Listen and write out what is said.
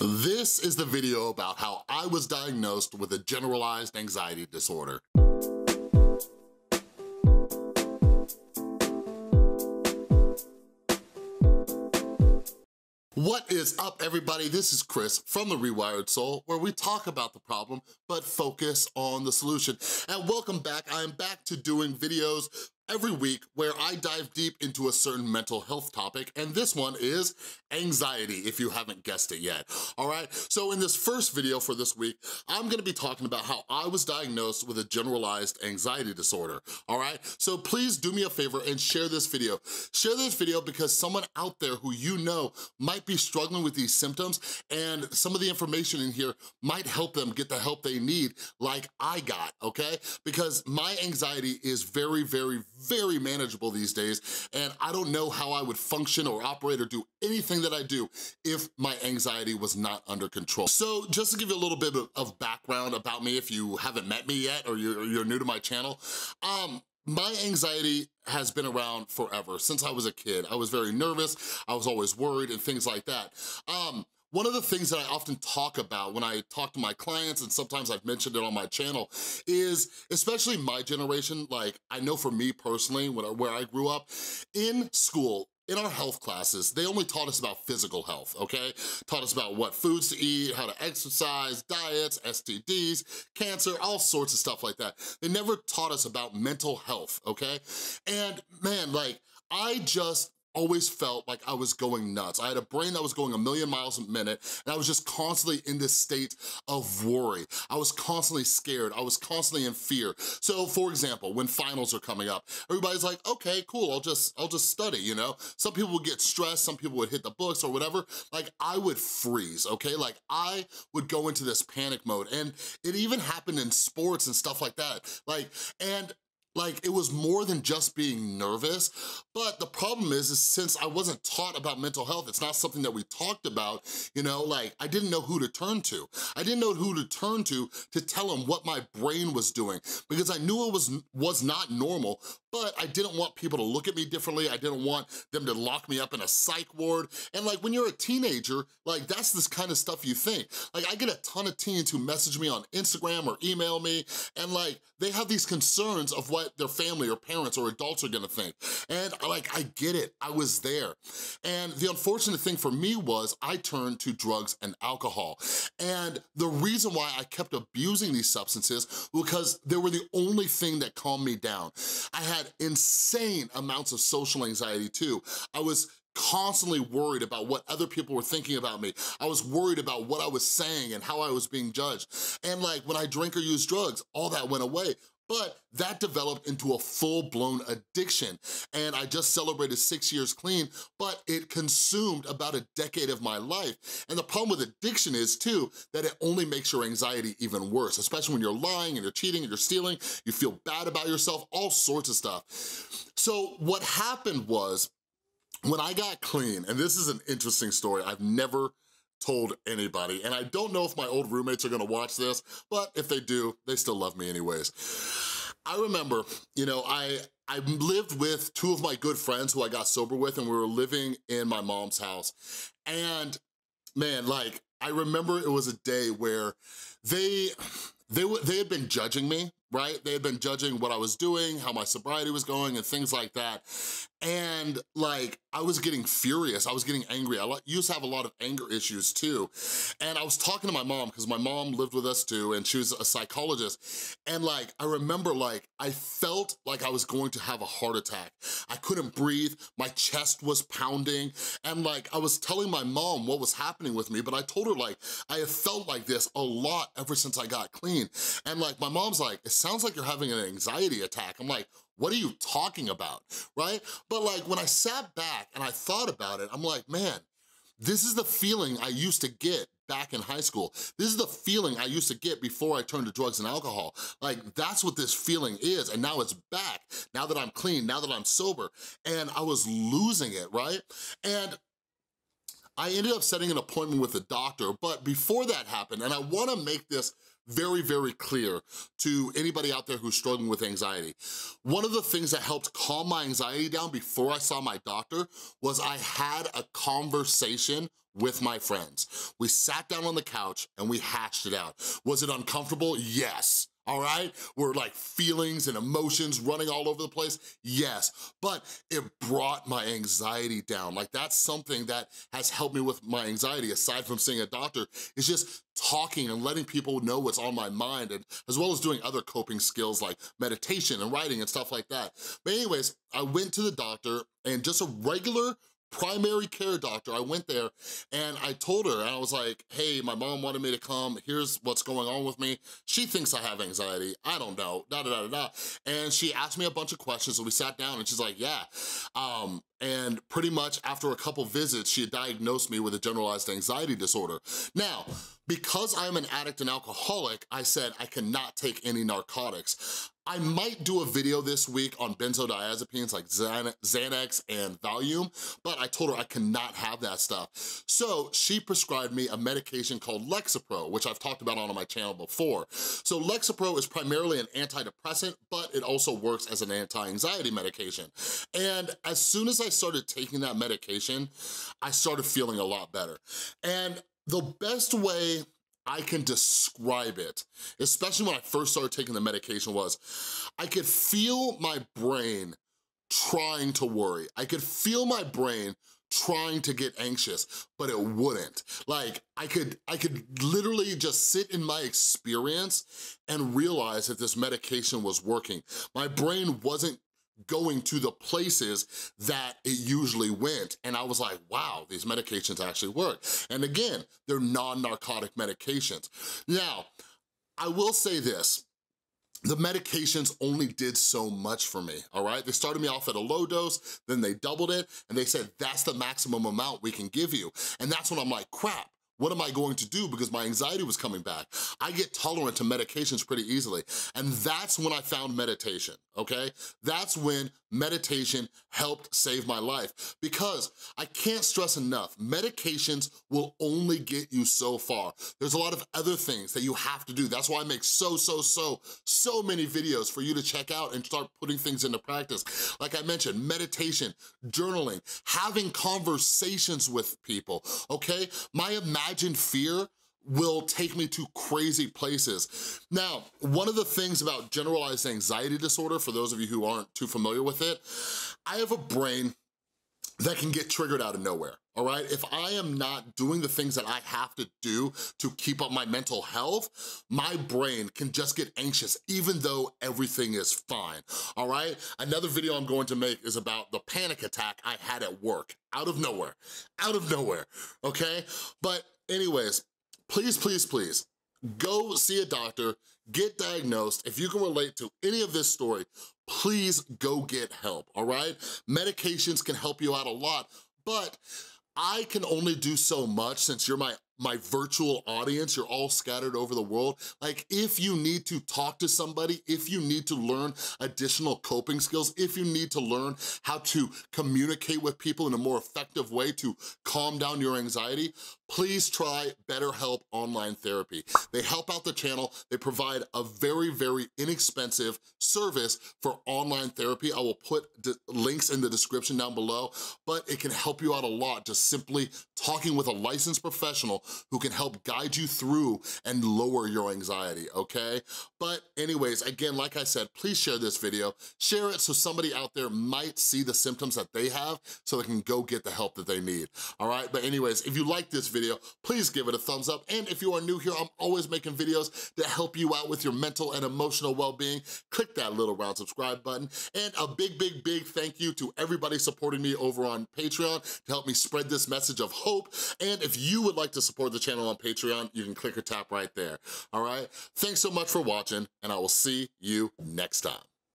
This is the video about how I was diagnosed with a generalized anxiety disorder. What is up, everybody? This is Chris from The Rewired Soul, where we talk about the problem, but focus on the solution. And welcome back. I am back to doing videos every week where I dive deep into a certain mental health topic, and this one is anxiety, if you haven't guessed it yet, all right? So in this first video for this week, I'm gonna be talking about how I was diagnosed with a generalized anxiety disorder, all right? So please do me a favor and share this video. Share this video because someone out there who you know might be struggling with these symptoms, and some of the information in here might help them get the help they need like I got, okay? Because my anxiety is very, very, very manageable these days, and I don't know how I would function or operate or do anything that I do if my anxiety was not under control. So just to give you a little bit of background about me if you haven't met me yet or you're, you're new to my channel, um, my anxiety has been around forever, since I was a kid. I was very nervous, I was always worried and things like that. Um, one of the things that I often talk about when I talk to my clients, and sometimes I've mentioned it on my channel, is especially my generation, like I know for me personally, where I grew up, in school, in our health classes, they only taught us about physical health, okay? Taught us about what foods to eat, how to exercise, diets, STDs, cancer, all sorts of stuff like that. They never taught us about mental health, okay? And man, like, I just always felt like I was going nuts. I had a brain that was going a million miles a minute and I was just constantly in this state of worry. I was constantly scared. I was constantly in fear. So for example, when finals are coming up, everybody's like, okay, cool, I'll just, I'll just study, you know? Some people would get stressed, some people would hit the books or whatever. Like I would freeze, okay? Like I would go into this panic mode and it even happened in sports and stuff like that. Like, and like, it was more than just being nervous, but the problem is, is since I wasn't taught about mental health, it's not something that we talked about, you know, like, I didn't know who to turn to. I didn't know who to turn to to tell them what my brain was doing because I knew it was, was not normal, but I didn't want people to look at me differently. I didn't want them to lock me up in a psych ward. And like, when you're a teenager, like, that's this kind of stuff you think. Like, I get a ton of teens who message me on Instagram or email me, and like, they have these concerns of what their family or parents or adults are gonna think. And like, I get it, I was there. And the unfortunate thing for me was I turned to drugs and alcohol. And the reason why I kept abusing these substances was because they were the only thing that calmed me down. I had insane amounts of social anxiety too. I was constantly worried about what other people were thinking about me. I was worried about what I was saying and how I was being judged. And like when I drink or use drugs, all that went away. But that developed into a full-blown addiction. And I just celebrated six years clean, but it consumed about a decade of my life. And the problem with addiction is too, that it only makes your anxiety even worse, especially when you're lying and you're cheating and you're stealing, you feel bad about yourself, all sorts of stuff. So what happened was, when I got clean, and this is an interesting story, I've never told anybody. And I don't know if my old roommates are gonna watch this, but if they do, they still love me anyways. I remember, you know, I, I lived with two of my good friends who I got sober with and we were living in my mom's house. And man, like, I remember it was a day where they, they, they had been judging me, right? They had been judging what I was doing, how my sobriety was going and things like that. And like, I was getting furious, I was getting angry. I used to have a lot of anger issues too. And I was talking to my mom, because my mom lived with us too, and she was a psychologist. And like, I remember like, I felt like I was going to have a heart attack. I couldn't breathe, my chest was pounding, and like, I was telling my mom what was happening with me, but I told her like, I have felt like this a lot ever since I got clean. And like, my mom's like, it sounds like you're having an anxiety attack. I'm like, what are you talking about, right? But like when I sat back and I thought about it, I'm like, man, this is the feeling I used to get back in high school. This is the feeling I used to get before I turned to drugs and alcohol. Like, that's what this feeling is, and now it's back, now that I'm clean, now that I'm sober, and I was losing it, right? And I ended up setting an appointment with a doctor, but before that happened, and I wanna make this very, very clear to anybody out there who's struggling with anxiety. One of the things that helped calm my anxiety down before I saw my doctor was I had a conversation with my friends. We sat down on the couch and we hashed it out. Was it uncomfortable? Yes all right? Were like feelings and emotions running all over the place? Yes, but it brought my anxiety down. Like that's something that has helped me with my anxiety aside from seeing a doctor, is just talking and letting people know what's on my mind and as well as doing other coping skills like meditation and writing and stuff like that. But anyways, I went to the doctor and just a regular primary care doctor. I went there and I told her, and I was like, hey, my mom wanted me to come. Here's what's going on with me. She thinks I have anxiety. I don't know, da da da da da. And she asked me a bunch of questions and we sat down and she's like, yeah. Um, and pretty much after a couple visits, she had diagnosed me with a generalized anxiety disorder. Now, because I'm an addict and alcoholic, I said I cannot take any narcotics. I might do a video this week on benzodiazepines like Xanax and Valium, but I told her I cannot have that stuff. So she prescribed me a medication called Lexapro, which I've talked about on my channel before. So Lexapro is primarily an antidepressant, but it also works as an anti-anxiety medication. And as soon as I started taking that medication, I started feeling a lot better. And the best way I can describe it, especially when I first started taking the medication was, I could feel my brain trying to worry. I could feel my brain trying to get anxious, but it wouldn't. Like, I could, I could literally just sit in my experience and realize that this medication was working. My brain wasn't going to the places that it usually went. And I was like, wow, these medications actually work. And again, they're non-narcotic medications. Now, I will say this, the medications only did so much for me, all right? They started me off at a low dose, then they doubled it, and they said, that's the maximum amount we can give you. And that's when I'm like, crap, what am I going to do? Because my anxiety was coming back. I get tolerant to medications pretty easily. And that's when I found meditation, okay? That's when meditation helped save my life because I can't stress enough, medications will only get you so far. There's a lot of other things that you have to do. That's why I make so, so, so, so many videos for you to check out and start putting things into practice. Like I mentioned, meditation, journaling, having conversations with people, okay? My imagined fear will take me to crazy places. Now, one of the things about generalized anxiety disorder, for those of you who aren't too familiar with it, I have a brain that can get triggered out of nowhere, all right? If I am not doing the things that I have to do to keep up my mental health, my brain can just get anxious even though everything is fine, all right? Another video I'm going to make is about the panic attack I had at work, out of nowhere, out of nowhere, okay? But anyways, please, please, please, go see a doctor, get diagnosed. If you can relate to any of this story, please go get help, all right? Medications can help you out a lot, but I can only do so much since you're my my virtual audience, you're all scattered over the world. Like if you need to talk to somebody, if you need to learn additional coping skills, if you need to learn how to communicate with people in a more effective way to calm down your anxiety, please try BetterHelp Online Therapy. They help out the channel. They provide a very, very inexpensive service for online therapy. I will put links in the description down below, but it can help you out a lot just simply talking with a licensed professional who can help guide you through and lower your anxiety, okay? But anyways, again, like I said, please share this video. Share it so somebody out there might see the symptoms that they have so they can go get the help that they need, all right? But anyways, if you like this video, please give it a thumbs up. And if you are new here, I'm always making videos to help you out with your mental and emotional well-being. Click that little round subscribe button. And a big, big, big thank you to everybody supporting me over on Patreon to help me spread this message of hope. And if you would like to support support the channel on Patreon, you can click or tap right there, all right? Thanks so much for watching, and I will see you next time.